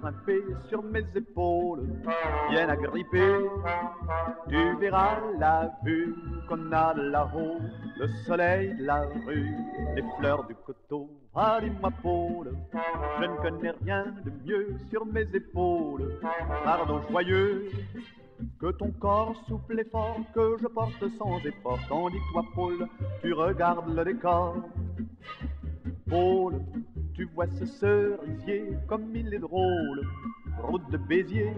grimper sur mes épaules, bien agripper. Tu verras la vue qu'on a de là-haut, le soleil de la rue, les fleurs du coteau. Ah, dis-moi, je ne connais rien de mieux sur mes épaules. Pardon joyeux, que ton corps souple et fort, que je porte sans effort, tandis que toi, Paul, tu regardes le décor. Paul, tu vois ce cerisier comme il est drôle, route de Béziers.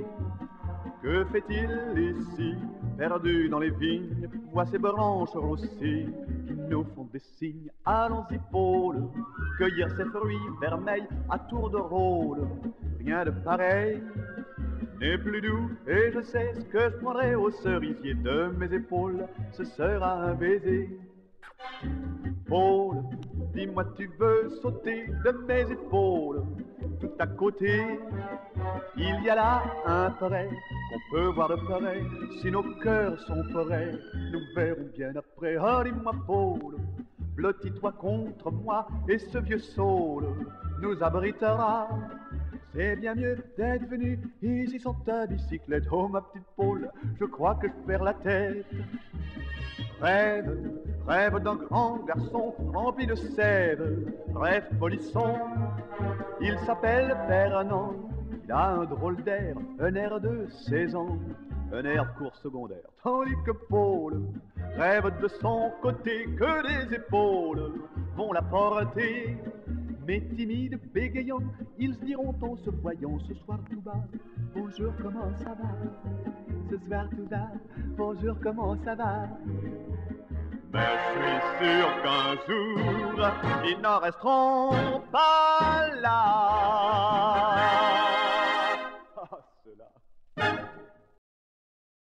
Que fait-il ici, perdu dans les vignes? Vois ces branches roussies qui nous font des signes. Allons-y, Paul, cueillir ces fruits vermeils à tour de rôle. Rien de pareil n'est plus doux, et je sais ce que je prendrai au cerisier de mes épaules. Ce sera un baiser. Dis-moi, tu veux sauter de mes épaules Tout à côté, il y a là un prêt qu'on peut voir de près. Si nos cœurs sont prêts, nous verrons bien après. Oh, dis-moi, Paul, blottis-toi contre moi et ce vieux saule nous abritera. C'est bien mieux d'être venu ici sur ta bicyclette. Oh, ma petite Paul, je crois que je perds la tête. Rêve, rêve d'un grand garçon rempli de sève. Rêve polisson, il s'appelle Fernand. Il a un drôle d'air, un air de 16 ans, un air court secondaire. Tandis que Paul rêve de son côté que les épaules vont la porter. Mais timides, bégayants, ils se diront en se voyant ce soir tout bas. Bonjour, comment ça va? Ce soir tout bas, bonjour, comment ça va? Je suis sûr qu'un jour, ils n'en resteront pas là.